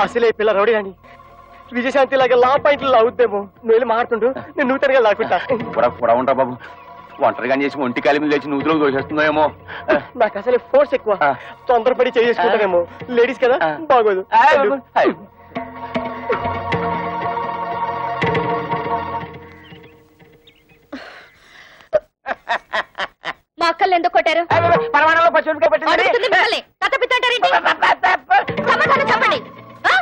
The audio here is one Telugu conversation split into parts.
అసలే పిల్ల రౌడీ అని. విజయశాంతి లాగా లా పాయింట్లు లాగుద్దేమో నేను మాడుతుండు నేను నూతనగా లాక్కుంటా ఉంటా బాబు? ఒంటరిగా చేసి ఒంటి కాలి లేచి నూతులో దోషేస్తుందేమో నాకు అసలే ఫోర్స్ ఎక్కువ. తొందరపడి చేసుకుంటానేమో లేడీస్ కదా. బాగోదు. మా అక్కల్ని ఎందుకు కొట్టారు? పరమాణంలో పచ్చిమిరపకాయ పెట్టింది అడుగుతుంది మిమ్మల్ని. కథ పిత్తంటారేంటి సమాధానం చెప్పండి. ఆ?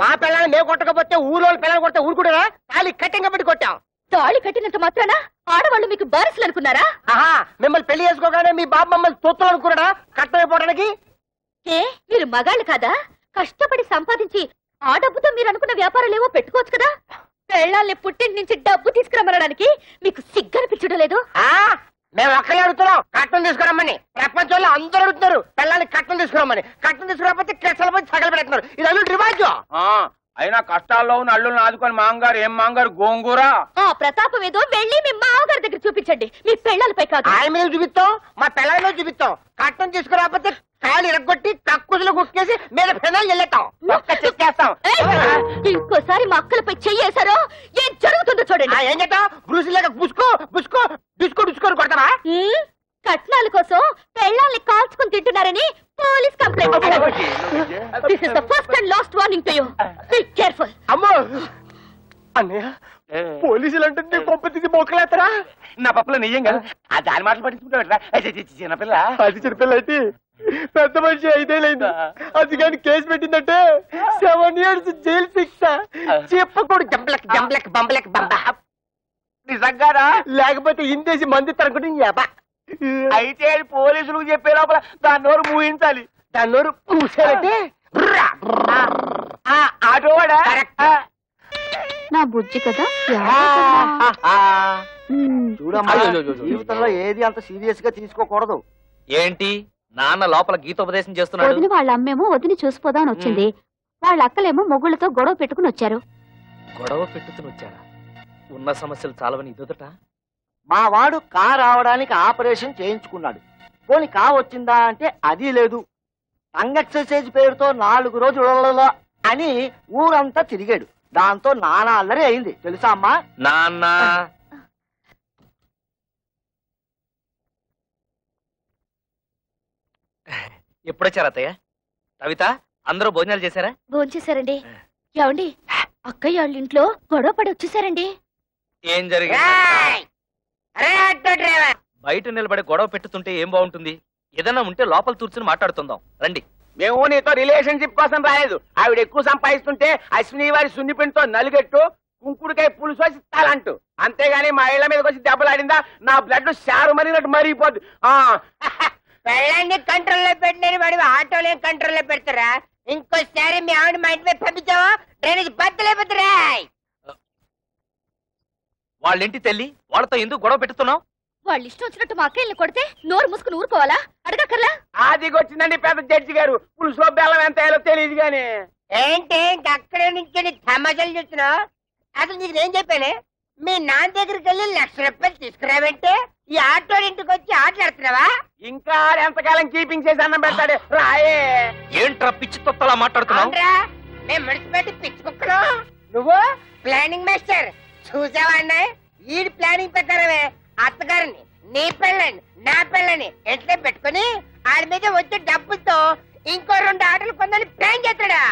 మా పిల్లల్ని మేము కొట్టకపోతే ఊరు వాళ్ళ పిల్లలు కొడితే ఊరుకుంటారా? తాళి కట్టింగ్ పెట్టి కొట్టాం. తాళి కట్టినంత మాత్రాన? ఆడవాళ్ళు మీకు బారసులు అనుకున్నారా? ఆహా మిమ్మల్ని పెళ్ళి చేసుకోగానే మీ బాబు మమ్మల్ని తొత్తులు అనుకున్నాడా? కట్టమైపోవడానికి ఏ మీరు మగాళ్ళు కాదా? కష్టపడి సంపాదించి ఆ డబ్బుతో మీరు అనుకున్న వ్యాపారాలు ఏవో పెట్టుకోవచ్చు కదా? పెళ్ళాల్ని పుట్టింటి నుంచి డబ్బు తీసుకురమ్మనడానికి మీకు సిగ్గనిపించడం లేదు? ఆ మేము ఒక్కలే అడుగుతున్నాం. కట్టం తీసుకురమ్మని. ప్రపంచంలో అందరూ అడుగుతున్నారు. పిల్లల్ని కట్టం తీసుకురమ్మని. కట్టం తీసుకురాకపోతే కెచ్చల పోయి సగలు పెడుతున్నారు ఇది అల్లు రివాజు. ఆ, అయినా కష్టాల్లో ఉన్న అల్లుల్ని ఆదుకొని మాంగారు ఏం మాంగారు గోంగూర? ఆ ప్రతాపం ఏదో వెళ్ళి మీ మామగారి దగ్గర చూపించండి. మీ పెళ్ళాలపై కాదు. ఆయన మీద చూపిస్తాం. మా పిల్లల మీద చూపిస్తాం. కట్టం తీసుకురాకపోతే కాలు ఇరగొట్టి కక్కుజలు కుక్కేసి మీద పెనాలు వెళ్ళేస్తాం ఒక్క చెక్కేస్తాం ఏయ్! ఇంకోసారి మా అక్కలపై చెయ్యేశారో ఏం జరుగుతుందో ఆ, చూడండి ఏం చేస్తాం బ్రూసిలాగా బుసుకో బుసుకో డిస్కో డిస్కోని కొడతావా ఉమ్, కట్నాల కోసం పెళ్ళాల్ని కాల్చుకుని తింటున్నారని police complaint this is the first and last warning to you be careful అమ్మో అన్నయ్య పోలీసులు అంటే కొంప తీసి మొక్కలేస్తారా నా పప్పులో నెయ్యం కదా ఆ దాని మాటలు పట్టించుకుంటా చిన్నపిల్ల అది చిన్నపిల్లటి పెద్ద మనిషి ఐదేళ్ళైంది. అది కానీ కేసు పెట్టిందంటే సెవెన్ ఇయర్స్ జైలు శిక్ష చెప్పకూడదు జంబలక్ జంబలక్ బంబలక్ బంబ. నిజంగానా? లేకపోతే ఇందేసి మంది తరగడం యాబా అయితే అది పోలీసులకు చెప్పే లోపల దాని నోరు మూయించాలి. దాని నోరు పూసారంటే ఆ, ఆటోవాడా Correct. నా బుజ్జి కదా? చూడమ్మా జీవితంలో ఏది అంత సీరియస్గా తీసుకోకూడదు. ఏంటి? నాన్న లోపల గీతోపదేశం చేస్తున్నాడు. వదిన వాళ్ళ అమ్మేమో వదిని చూసిపోదామని వచ్చింది. వాళ్ళ అక్కలేమో మొగుళ్ళతో గొడవ పెట్టుకుని వచ్చారు. గొడవ పెట్టుకుని వచ్చారా? ఉన్న సమస్యలు చాలవని ఇదొదట? మా వాడు కా రావడానికి ఆపరేషన్ చేయించుకున్నాడు. పోని కా వచ్చిందా అంటే అది లేదు. టంగ్ ఎక్సర్సైజ్ పేరుతో నాలుగు రోజులలో అని ఊరంతా తిరిగాడు. దాంతో నానా అల్లరి అయింది. తెలుసా అమ్మా? నాన్న ఎప్పుడొచ్చారు అత్తయ్య? కవిత అందరూ భోజనాలు చేశారా? భోంచేశారండి. ఏమండి? అక్కయ్య వాళ్ళ ఇంట్లో గొడవ పడి వచ్చేసారండి. ఏం జరిగింది? అరే ఆటో డ్రైవర్! బయట నిలబడి గొడవ పెట్టుతుంటే ఏం బాగుంటుంది? ఏదైనా ఉంటే లోపల కూర్చుని మాట్లాడుతుందాం. రండి. మేము నీతో రిలేషన్షిప్ కోసం రాలేదు. ఆవిడ ఎక్కువ సంపాదిస్తుంటే అశ్విని వారి సున్నిపిండితో నలుగెట్టు కుంకుడుకాయ పులుసు వచ్చి తలంటూ అంతేగాని మా ఇళ్ళ మీదకి వచ్చి దెబ్బలాడిందా? నా బ్లడ్ షారు మరినట్టు మరిగిపోద్ది. ఆ. పెళ్ళాన్ని కంట్రోల్లో పెట్టినని వాడి ఆటోలే కంట్రోల్లో పెడతారా? ఇంకోసారి మీ ఆవిడ మా ఇంటి మీద పంపించావా? డ్రైనేజ్ బద్దలైపోతారా వాళ్ళ ఇంటి తల్లి వాళ్ళతో ఎందుకు గొడవ పెట్టుతున్నావు? వాళ్ళు ఇష్టం వచ్చినట్టు మా అక్కయ్యని కొడితే నోరు మూసుకుని ఊరుకోవాలా? అడగక్కర్లా? ఆదిగొచ్చిందండి పెద్ద జడ్జి గారు. పులుసులో బెల్లం ఎంత తెలియదు గాని. ఏంటి ఇంక అక్కడే నుంచి తమాషాలు చూస్తున్నావు? అసలు నీకు నేను చెప్పానే? మీ నాన్న దగ్గరికి వెళ్ళి లక్ష రూపాయలు తీసుకురావంటే ఈ ఆటో ఇంటికి వచ్చి ఆటలాడుతున్నావా? ఇంకా ఎంతకాలం కీపింగ్ చేసి అన్నం పెడతాడు? రాయే. ఏంట్రా పిచ్చి తొత్తలా మాట్లాడుతున్నావు? అవునరా మేము ముడిచిపెట్టి పిచ్చి కుక్కలు. నువ్వు? Planning master. చూసావా అన్నయ్య? ఈ ప్లానింగ్ ప్రకారమే అత్తగారిని నీ పెళ్ళని నా పెళ్ళని ఎట్లా పెట్టుకుని ఆడి మీద వచ్చే డబ్బులతో ఇంకో రెండు ఆటలు కొందని ప్లాన్ చేస్తాడా?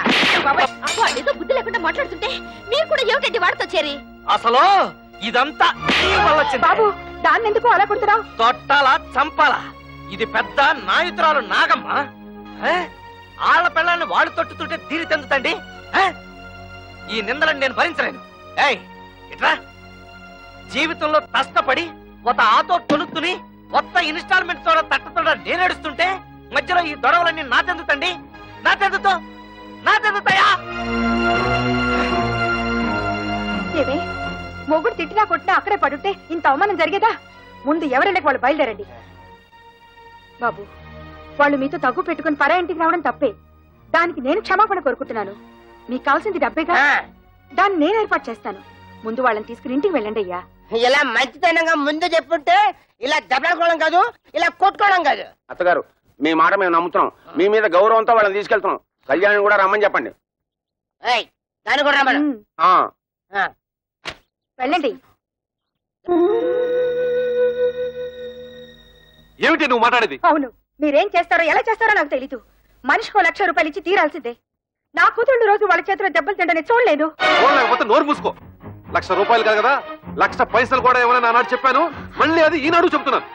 వాళ్ళు ఏదో బుద్ధి లేకుండా మాట్లాడుతుంటే మీరు కూడా ఏమిటండి వాడితో చేరి? అసలు ఇదంతా నీ వల్ల వచ్చింది. బాబు దాన్ని ఎందుకు అలా కొడుతున్నావు? తొట్టాలా చంపాలా? ఇది పెద్ద నాయుతురాలు నాగమ్మ? ఆళ్ళ పిల్లల్ని వాడు తొట్టుతుంటే తీరి తెందుతండి? ఈ నిందలను నేను భరించలేను. ఏయ్ ఇట్రా. జీవితంలో కష్టపడి ఒక ఆటో కొనుక్కుని కొత్త ఇన్స్టాల్మెంట్ తోడ తట్టతోడ నేను ఏడుస్తుంటే మధ్యలో ఈ గొడవలన్నీ నా తెందుతండి నా తెందుతో పడుంటే ఇంత అవమానం జరిగేదా? ముందు ఎవరైనా వాళ్ళు బయలుదేరండి. బాబు వాళ్ళు మీతో తగ్గు పెట్టుకుని పరా ఇంటికి రావడం తప్పే. దానికి నేను క్షమాపణ కోరుకుంటున్నాను. మీకు కావాల్సింది డబ్బేగా? దాన్ని నేను ఏర్పాటు చేస్తాను. ముందు వాళ్ళని తీసుకుని ఇంటికి వెళ్ళండి అయ్యా. ఇలా మంచితనంగా ముందు చెప్పుంటే ఇలా దెబ్బలాడుకోవడం కాదు ఇలా కొట్టుకోవడం కాదు. అత్తగారు మీ మాట మేము నమ్ముతున్నాం. మీ మీద గౌరవంతో వాళ్ళని తీసుకెళ్తున్నాం. కళ్యాణ్ కూడా రమ్మని చెప్పండి. దాన్ని కూడా రమ్మను. వెళ్ళండి. ఏమిటి నువ్వు మాట్లాడేది? అవును. మీరేం చేస్తారో ఎలా చేస్తారో నాకు తెలీదు. మనిషికో లక్ష రూపాయలు ఇచ్చి తీరాల్సిందే. నా కూతుళ్ళు రోజు వాళ్ళ చేతిలో దెబ్బలు తింటని చూడలేదు లేకపోతే నోరు మూసుకో. లక్ష రూపాయలు కాదు కదా లక్ష పైసలు కూడా ఏమైనా నానాడు చెప్పాను? మళ్ళీ అది ఈనాడు చెప్తున్నాను.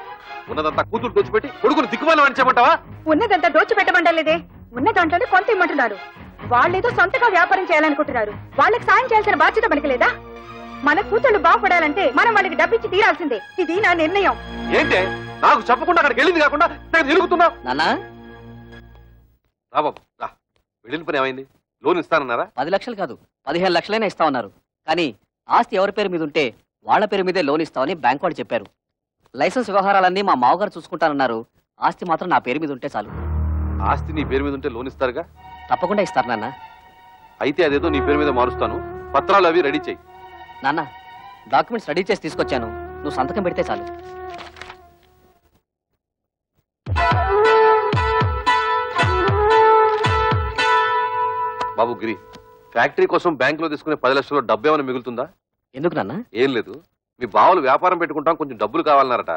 ఉన్నదంతా కూతురు దోచిపెట్టి కొడుకుని దిక్కుమాలి అని చెప్పమంటావా ఉన్నదంతా దోచిపెట్టమంటలేదే ఉన్న దాంట్లోనే కొంత ఇమ్మంటున్నారు. వాళ్ళేదో సొంతగా వ్యాపారం చేయాలనుకుంటున్నారు. వాళ్ళకి సాయం చేయాల్సిన బాధ్యత మనకి లేదా? మన కూతుళ్ళు బాగుపడాలంటే మనం వాళ్ళకి డబ్బిచ్చి తీరాల్సిందే. ఇది నా నిర్ణయం. ఏంటే? నాకు చెప్పకుండా అక్కడికి వెళ్ళింది కాకుండా నేను తిరుగుతున్నా. నాన్నా? రా బాబు రా. వెళ్ళిన పని ఏమైంది? లోన్ ఇస్తానన్నారా? పది లక్షలు కాదు పదిహేను లక్షలైనా ఇస్తామన్నారు. కానీ ఆస్తి ఎవరి పేరు మీద ఉంటే వాళ్ళ పేరు మీదే లోన్ ఇస్తామని బ్యాంక్ వాళ్ళు చెప్పారు. లైసెన్స్ వ్యవహారాలన్నీ మా మావగారు చూసుకుంటానన్నారు. ఆస్తి మాత్రం నా పేరు మీద ఉంటే చాలు. ఆస్తి నీ పేరు మీద ఉంటే లోన్ ఇస్తారుగా? తప్పకుండా ఇస్తారు నాన్న. అయితే అదేదో నీ పేరు మీద మారుస్తాను. పత్రాలు అవి రెడీ చెయ్యి నాన్న డాక్యుమెంట్స్ రెడీ చేసి తీసుకొచ్చాను. నువ్వు సంతకం పెడితే చాలు. బాబు గిరి. ఫ్యాక్టరీ కోసం బ్యాంక్లో తీసుకునే పది లక్షలు డబ్బు ఏమైనా మిగులుతుందా? ఎందుకు నాన్న? ఏం లేదు. మీ బావలు వ్యాపారం పెట్టుకుంటాం కొంచెం డబ్బులు కావాలన్నారట.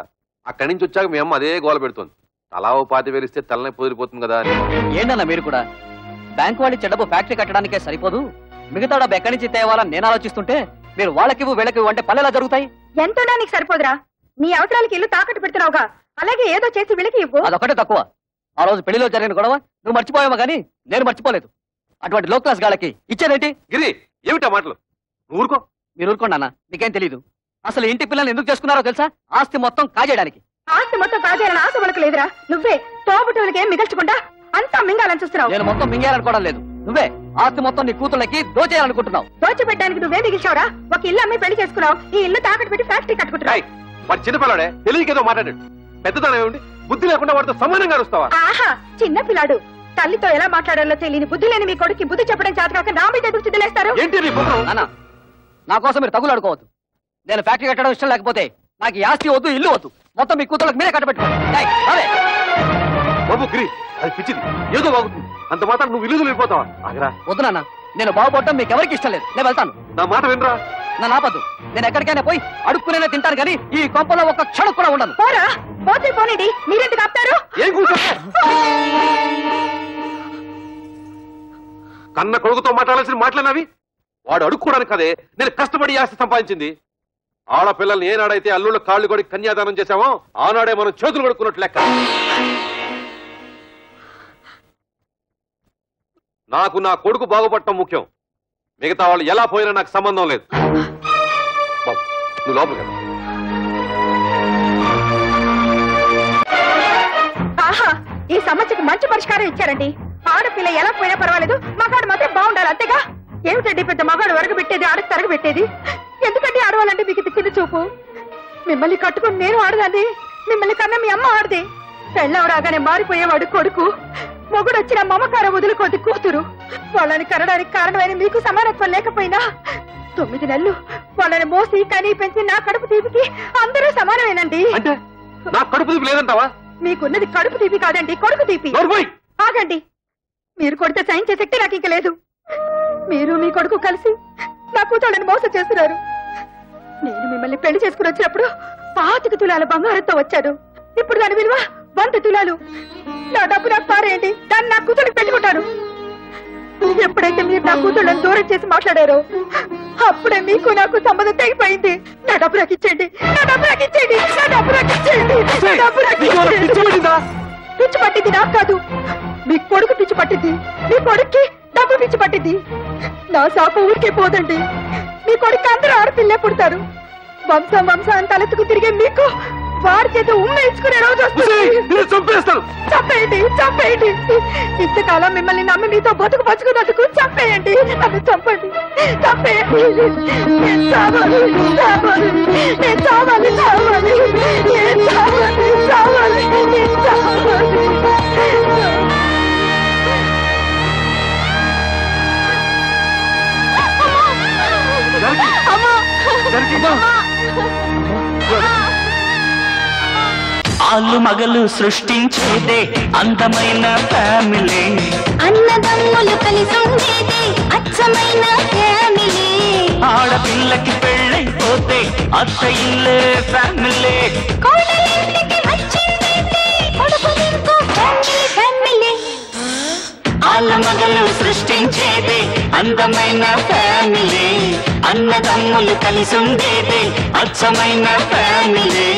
అక్కడి నుంచి వచ్చాక మీ అమ్మ అదే గోల పెడుతుంది. తలా ఓ పాతి వేలిస్తే తలనే పొదిరిపోతుంది కదా ఏంటన్నా మీరు కూడా? బ్యాంక్ వాళ్ళు చెడపు ఫ్యాక్టరీ కట్టడానికే సరిపోదు. మిగతా డబ్బు ఎక్కడి నుంచి తేవాలని నేను ఆలోచిస్తుంటే మీరు వాళ్ళకివ్వు వీళ్ళకివ్వు అంటే పల్లెలా జరుగుతాయి? ఎంతోనా నీకు సరిపోదురా? నీ అవసరాలకి ఇల్లు తాకట్టు పెడుతున్నావుగా. అలాగే ఏదో చేసి విలికి ఇవ్వు. అదొకటే తక్కువ. ఆ రోజు పెళ్ళిలో జరిగిన గొడవ నువ్వు మర్చిపోయావా కానీ నేను మర్చిపోలేదు. అటువంటి లో క్లాస్ గాళ్ళకి ఇచ్చేదేంటి? గిరి ఏమిటా మాటలు? ఊరుకో. మీరు ఊరుకోండి అన్న మీకేం తెలీదు. అసలు ఇంటి పిల్లల్ని ఎందుకు చేసుకున్నారో తెలుసా? ఆస్తి మొత్తం కాజేయడానికి. ఆస్తి మొత్తం కాజేయాలని ఆశ వాళ్ళకి లేదురా. నువ్వే తోబుట్టువులకి ఏం మిగల్చకుండా అంతా మింగాలని చూస్తున్నావు. నేను మొత్తం మింగేయాలనుకోవడం లేదు. నువ్వే ఆస్తి మొత్తం నీ కూతుళ్ళకి దోచేయాలనుకుంటున్నావు. దోచిపెట్టడానికి నువ్వే మిగిల్చావురా? ఒక ఇల్లు అమ్మి పెళ్ళి చేసుకున్నావు. ఈ ఇల్లు తాకట్టు పెట్టి ఫ్యాక్టరీ కట్టుకుంటున్నావు. వాడు చిన్నపిల్లాడే తెలియకేదో మాట్లాడాడు పెద్దదానం ఏమిటి బుద్ధి లేకుండా వాడితో సమానంగా అరుస్తావా? ఆహా చిన్న పిల్లాడు. తల్లితో ఎలా మాట్లాడాలో తెలియని బుద్ధి లేని మీ కొడుకు బుద్ధి చెప్పడం చేత కాక నా మీద ఎందుకు చిదిలేస్తారు ఏంటి నీ నాన్న నా కోసం మీరు తగులు ఆడుకోవద్దు. నేను ఫ్యాక్టరీ కట్టడం ఇష్టం లేకపోతే నాకు ఆస్తి వద్దు ఇల్లు వద్దు. మొత్తం మీ కూతుళ్ళకి మీరే కట్టబెట్టుకోండి. బాబు గిరి అది పిచ్చిది. ఏదో బాగుతుంది అంత మాత్రం నువ్వు ఇల్లు వెళ్ళిపోతావా ఆగరా. వద్దు నాన్న నేను బాగుపడటం మీకు ఎవరికి ఇష్టం లేదు. నేను వెళ్తాను. నా మాట వినరా? నా నాపద్దు నేను ఎక్కడికైనా పోయి అడుక్కునే తింటాను కానీ ఈ కొంపలో ఒక్క క్షణం కూడా ఉండను. పోరా పోతే పోనీడి మీరెందుకు ఆపుతారు? ఏం కూర్చో? కన్న కొడుకుతో మాట్లాడాల్సిన మాటలన్నవి? వాడు అడుక్కోవడానికి కదే నేను కష్టపడి ఆస్తి సంపాదించింది. ఆడపిల్లల్ని ఏనాడైతే అల్లుళ్ళ కాళ్ళు కొడి కన్యాదానం చేశామో ఆనాడే మనం చేతులు కొడుకున్నట్టు లెక్క. నాకు నా కొడుకు బాగుపడటం ముఖ్యం. మిగతా వాళ్ళు ఎలా పోయినా నాకు సంబంధం లేదు. బాబు, నువ్వు లోపలికి వెళ్ళు. ఆహా ఈ సమస్యకు మంచి పరిష్కారం ఇచ్చారండి. ఆడపిల్ల ఎలా పోయినా పర్వాలేదు మగాడు మాత్రం బాగుండాలి అంతేగా? ఏమిటండి పెద్ద మగాడు వరకు పెట్టేది ఆడకు తరగబెట్టేది ఎందుకండి ఆడవాలంటే మీకు ఇది చూపు? మిమ్మల్ని కట్టుకుని నేను ఆడదాన్ని మిమ్మల్ని కన్నా మీ అమ్మ ఆడది. పెళ్ళవరాగానే మారిపోయేవాడు కొడుకు. మొగుడు వచ్చిన మమకారం వదులుకోది కూతురు. వాళ్ళని కనడానికి కారణమైన మీకు సమానత్వం లేకపోయినా తొమ్మిది నెలలు వాళ్ళని మోసి కనీ పెంచి నా కడుపు తీపికి అందరూ సమానమేనండి. అంటే నా కడుపు తీపి లేదంటావా? మీకున్నది కడుపు తీపి కాదండి కొడుకు తీపి! ఆగండి. మీరు కొడితే సైన్ చేసే శక్తి నాకు ఇంక లేదు. మీరు మీ కొడుకు కలిసి నా కూతుళ్ళని మోసం చేస్తున్నారు. నేను మిమ్మల్ని పెళ్ళి చేసుకుని వచ్చినప్పుడు పాతిక తులాల బంగారంతో వచ్చాను. ఇప్పుడు దాని విలువ వంద తులాలు. నా డబ్బు నాకు పారేయండి. దాన్ని నా కూతురికి పెట్టుకుంటాను. ఎప్పుడైతే మీరు నా కూతుళ్ళని దూరం చేసి మాట్లాడారో అప్పుడే మీకు నాకు సంబంధం తెగిపోయింది. నా డబ్బు నాకు ఇచ్చేయండి. నా డబ్బు నాకు ఇచ్చేయండి. నా డబ్బు నాకు ఇచ్చేయండి. నా డబ్బు నాకు ఇచ్చేయండి? పిచ్చి పట్టింది నాకు కాదు. మీ కొడుకు పిచ్చి పట్టింది. మీ కొడుక్కి డబ్బు పిచ్చి పట్టింది. నా శాప ఊరికే పోదండి. మీ కొడుకు అందరూ ఆడపిల్లే పుడతారు. వంశం వంశం తలెత్తుకు తిరిగే మీకు వాడి చేత ఉమ్మ ఇచ్చుకునే రోజు! వస్తుంది. చంపేస్తాను. చంపేయండి చంపేయండి. ఇంతకాలం మిమ్మల్ని నమ్మి మీతో బతుకు బతుకున్నందుకు చంపేయండి. నన్ను చంపండి. చంపేయండి. నేను చావాలి చావాలి నేను చావాలి చావాలి. నేను చావాలి చావాలి నేను చావాలి. జరిగిందా? ఆలు మగలు సృష్టించేదే అందమైన ఫ్యామిలీ అన్నదమ్ములు కలిసి ఉండేది అచ్చమైన ఫ్యామిలీ ఆడపిల్లకి పెళ్ళైపోతే అత్త ఇల్లే ఫ్యామిలీ ఆల మగలు సృష్టించేదే అందమైన ఫ్యామిలీ అన్నదమ్ములు కలిసి ఉండేదే అచ్చమైన ఫ్యామిలీ